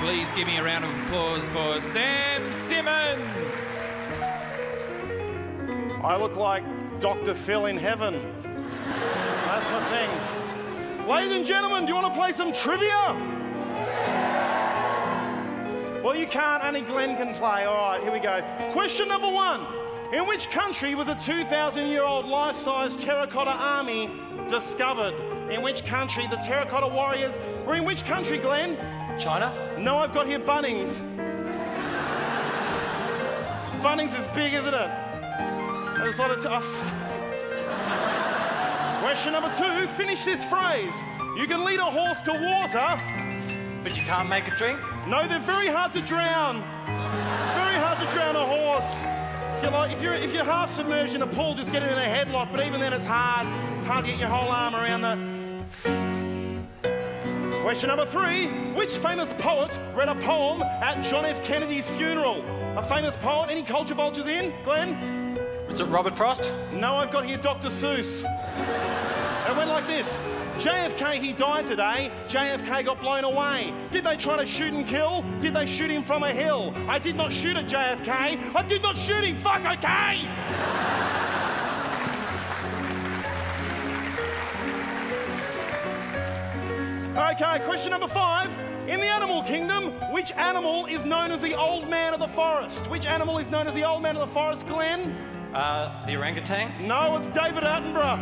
Please give me a round of applause for Sam Simmons. I look like Dr. Phil in heaven. That's the thing. Ladies and gentlemen, do you want to play some trivia? Well, you can't, only Glenn can play. All right, here we go. Question number one In which country was a 2,000 year old life size terracotta army discovered? In which country? The terracotta warriors were in which country, Glenn? China? No, I've got here Bunnings. This Bunnings is big, isn't it? There's a lot of tough. Question number two finish this phrase. You can lead a horse to water. But you can't make it drink? No, they're very hard to drown. Very hard to drown a horse. If you're, like, if you're, if you're half submerged in a pool, just get it in a headlock, but even then it's hard. Hard to get your whole arm around the. Question number three Which famous poet read a poem at John F. Kennedy's funeral? A famous poet? Any culture vultures in? Glenn? Is it Robert Frost? No, I've got here Dr. Seuss. It went like this JFK, he died today. JFK got blown away. Did they try to shoot and kill? Did they shoot him from a hill? I did not shoot at JFK. I did not shoot him. Fuck, okay? Okay, question number five. In the animal kingdom, which animal is known as the old man of the forest? Which animal is known as the old man of the forest, Glenn? Uh, the orangutan? No, it's David Attenborough.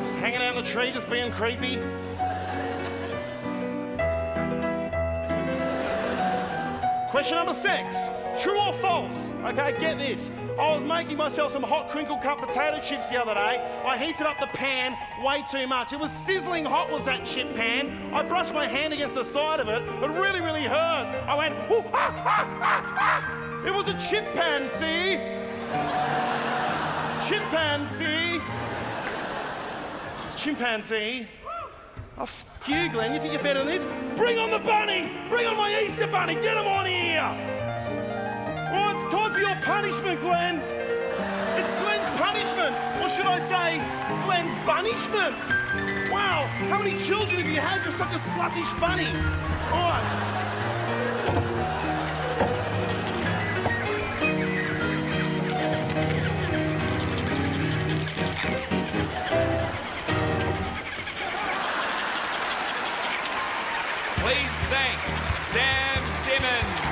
just hanging out in the tree, just being creepy. Question number six. True or false? Okay, get this. I was making myself some hot crinkle cut potato chips the other day. I heated up the pan way too much. It was sizzling hot, was that chip pan. I brushed my hand against the side of it. It really, really hurt. I went, Ooh, ah, ah, ah, ah. It was a chimpanzee. chimpanzee. It's chimpanzee. Oh, f you, Glenn. You think you're better than this? Bring on the bunny! Bring on my Easter bunny! Get him on here! time for your punishment, Glenn. It's Glenn's punishment. Or should I say, Glenn's punishment? Wow, how many children have you had? You're such a sluttish bunny. All right. Please thank Sam Simmons.